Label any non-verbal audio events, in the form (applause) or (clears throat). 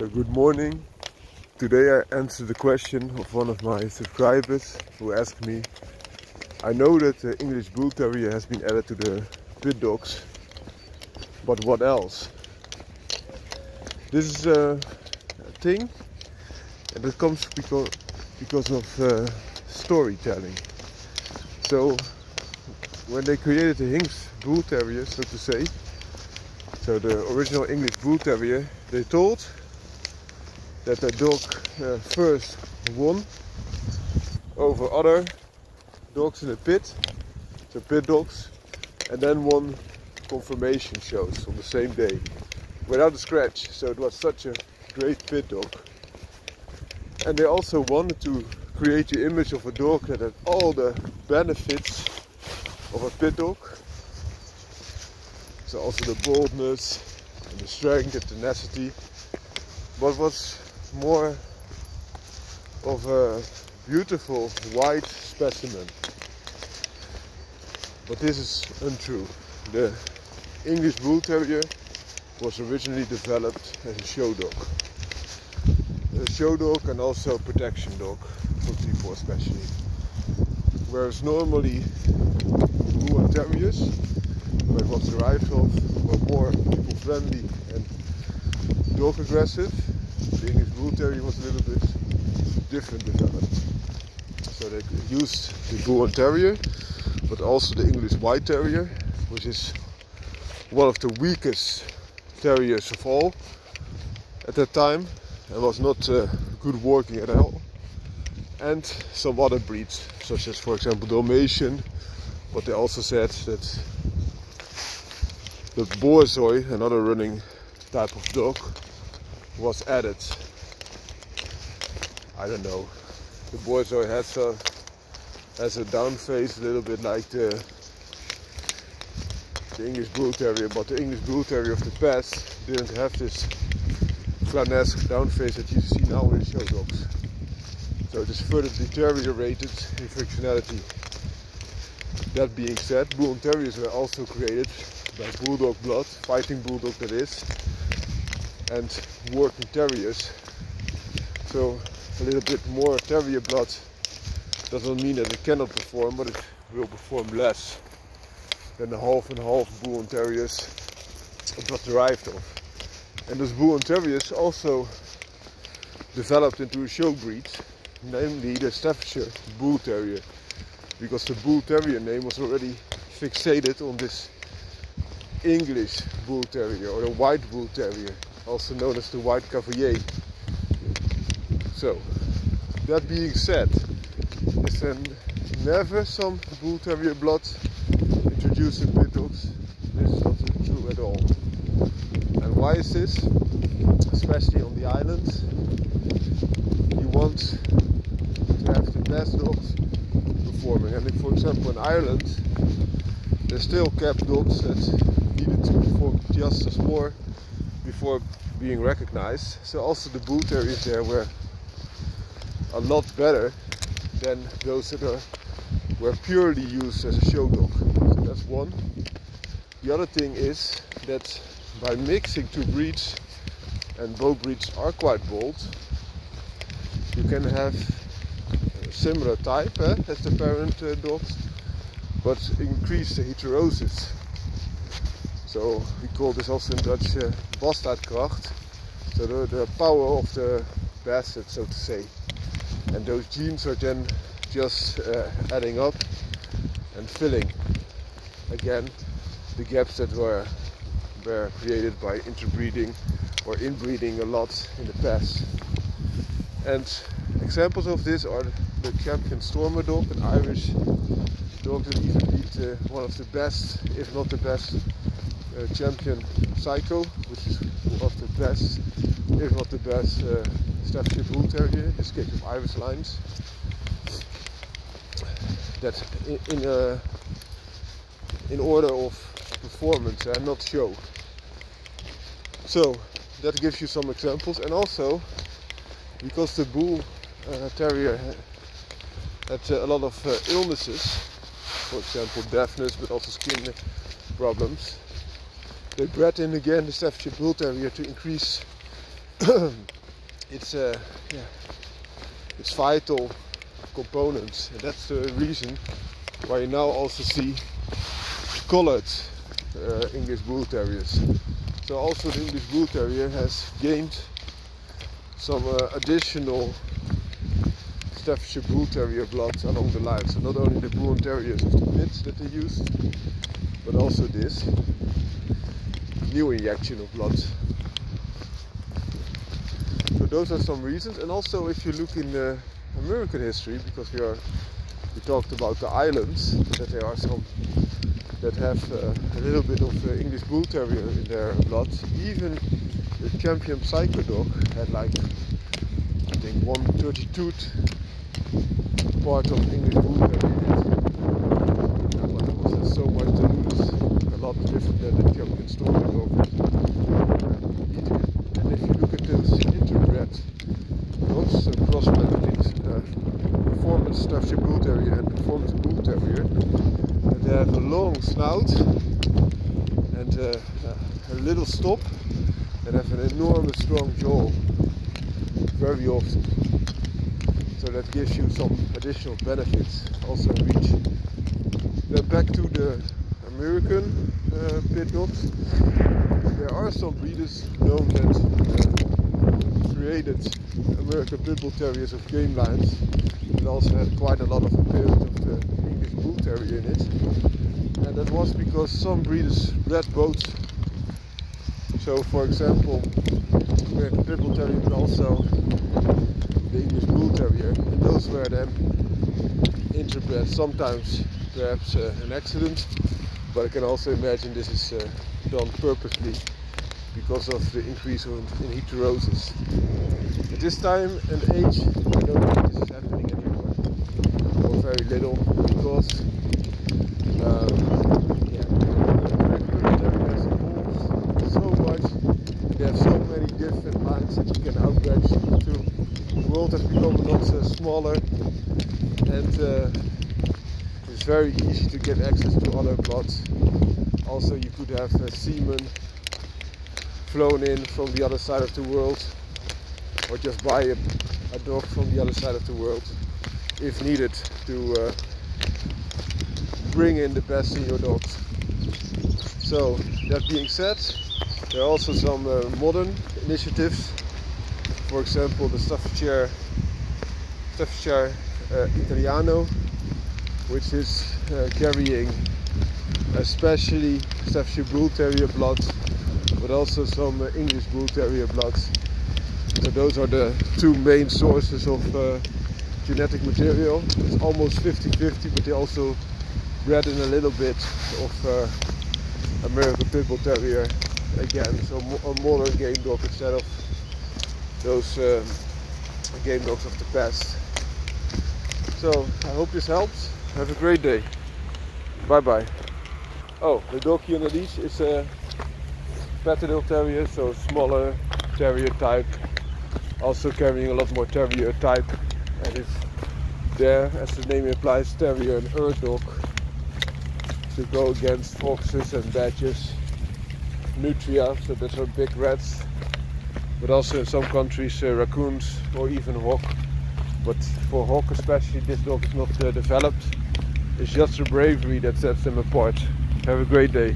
Good morning. Today I answer the question of one of my subscribers who asked me I know that the English Bull Terrier has been added to the pit dogs, but what else? This is a thing and it comes because, because of uh, storytelling. So when they created the Hinks Bull Terrier, so to say, so the original English Bull Terrier, they told that the dog uh, first won over other dogs in the pit, so pit dogs, and then won confirmation shows on the same day without a scratch. So it was such a great pit dog. And they also wanted to create the image of a dog that had all the benefits of a pit dog. So also the boldness and the strength and tenacity. But was more of a beautiful white specimen. But this is untrue. The English Bull Terrier was originally developed as a show dog. A show dog and also a protection dog for people especially. Whereas normally Bull and Terriers, where it was derived of, were more people friendly and dog aggressive Bull Terrier was a little bit different developed. So they used the Bull Terrier, but also the English White Terrier, which is one of the weakest terriers of all at that time and was not uh, good working at all. And some other breeds, such as for example Dalmatian, but they also said that the Borzoi, another running type of dog, was added. I don't know. The Borzoi has a has a down face a little bit like the the English Bull Terrier, but the English Bull Terrier of the past didn't have this clownesque down face that you see now in show dogs. So it is further deteriorated in functionality. That being said, Bull Terriers were also created by Bulldog blood, fighting Bulldog that is, and working terriers. So a little bit more terrier blood doesn't mean that it cannot perform, but it will perform less than the half and half bull and terriers it was derived of. And those bull and terriers also developed into a show breed, namely the Staffordshire Bull Terrier, because the Bull Terrier name was already fixated on this English Bull Terrier or the White Bull Terrier also known as the White Cavalier. So, that being said, is then never some Bull Terrier blood introduced in pit dogs. This is not true at all. And why is this? Especially on the islands, you want to have the best dogs performing. And if, for example, in Ireland, they still kept dogs that needed to perform just as more before being recognized. So also the bull terriers there were a lot better than those that are were purely used as a show dog. So that's one. The other thing is that by mixing two breeds, and both breeds are quite bold, you can have a similar type eh, as the parent uh, dogs, but increase the heterosis. So we call this also in Dutch uh, bastaardkracht. So the, the power of the bastard, so to say. And those genes are then just uh, adding up and filling again the gaps that were were created by interbreeding or inbreeding a lot in the past. And examples of this are the champion Stormer dog, an Irish dog that even beat uh, one of the best, if not the best, uh, champion Psycho, which is one of the best, if not the best, uh, Staffordshire Bull Terrier, this case of Irish lines. That in, in, uh, in order of performance and not show. So that gives you some examples, and also because the Bull uh, Terrier had uh, a lot of uh, illnesses, for example deafness, but also skin problems they bred in again the Staffordshire Bull Terrier to increase (clears throat) it's uh, yeah, it's vital components, and that's the reason why you now also see colored uh, English Bull Terriers. So also the English Bull Terrier has gained some uh, additional Staffordshire Bull Terrier blood along the line. So not only the Bull Terriers of the pits that they used, but also this new injection of blood. Those are some reasons. And also if you look in the American history, because we are we talked about the islands, that there are some that have uh, a little bit of uh, English Bull Terrier in their blood. Even the champion Psycho Dog had like I think 132 part of English Bull Terrier. But it was so much to lose, a lot different than the champion Stormy Dog. And if you look at those interbred dogs, uh, crossbred uh, performance Staffordshire Bull Terrier and performance Bull Terrier, they have a long snout and a little stop and have an enormous strong jaw very often. So that gives you some additional benefits also reach. Then back to the American uh, pit dogs. There are some breeders known that uh, created American Pit Terriers of game lines and also had quite a lot of appearance of the English Bull Terrier in it. And that was because some breeders bred both. So for example, American Pit Bull Terrier but also the English Bull Terrier. And those were then interbred, sometimes perhaps uh, an accident, but I can also imagine this is uh, done purposely because of the increase in heterosis. At this time and age, I don't think this is happening anymore, or very little, because um, yeah, has so much. So many different lines that you can outbred to. The world has become a lot uh, smaller, and uh, it's very easy to get access to other plots. Also, you could have uh, semen flown in from the other side of the world or just buy a, a dog from the other side of the world if needed to uh, bring in the best in your dogs. So that being said, there are also some uh, modern initiatives. For example, the Staffordshire, Staffordshire uh, Italiano, which is uh, carrying especially Staffordshire Bull Terrier blood but also some uh, English Bull Terrier bloods. So those are the two main sources of uh, genetic material. It's almost 50-50, but they also bred in a little bit of uh, American Pit Bull Terrier again. So a modern game dog instead of those um, game dogs of the past. So I hope this helps. Have a great day. Bye bye. Oh, the dog here on the leash is a Patterdale Terrier, so smaller terrier type. Also carrying a lot more terrier type and it's there, as the name implies, terrier and earth dog to go against foxes and badgers, nutria, so those are big rats, but also in some countries uh, raccoons or even hawk. But for hawk especially, this dog is not uh, developed. It's just the bravery that sets them apart. Have a great day.